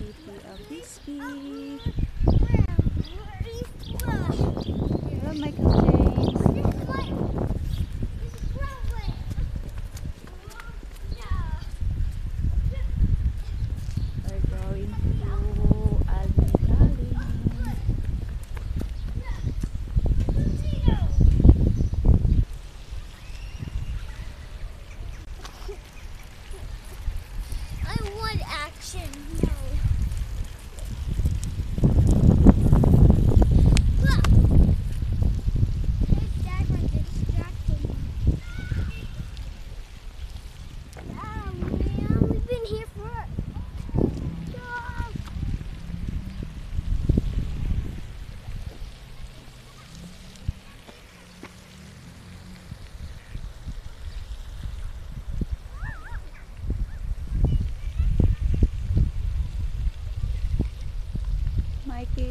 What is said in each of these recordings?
city of Visby. Hello, Michael James.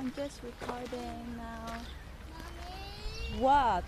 I'm just recording now. Mommy. What?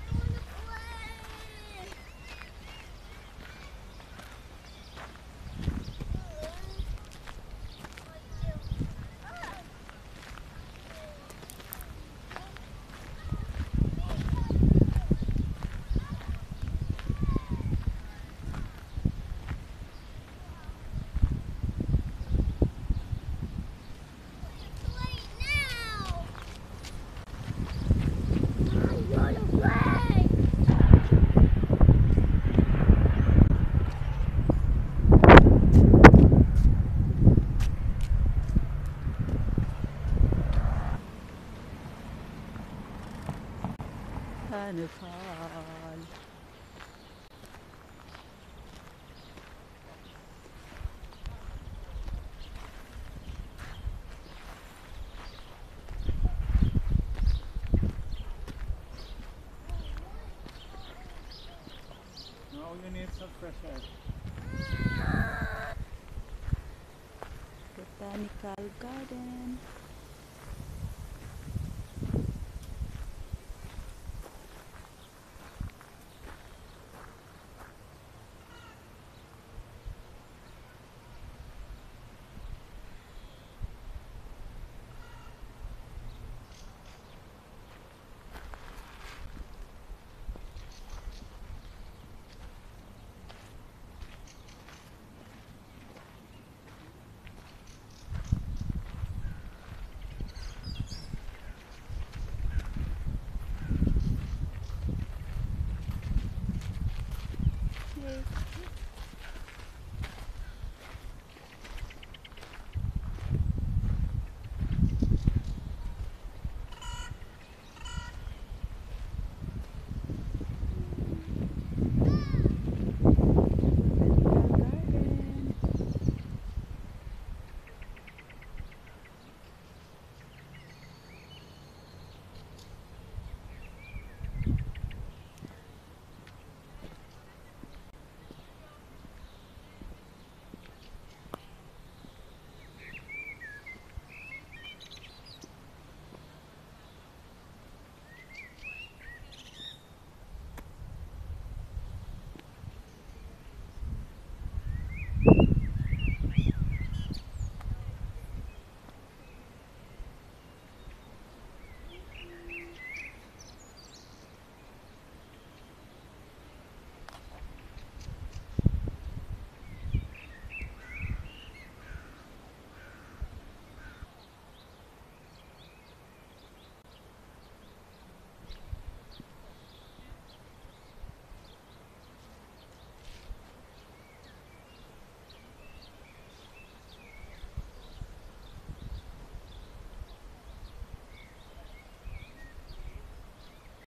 Now you need some fresh air. Botanical garden.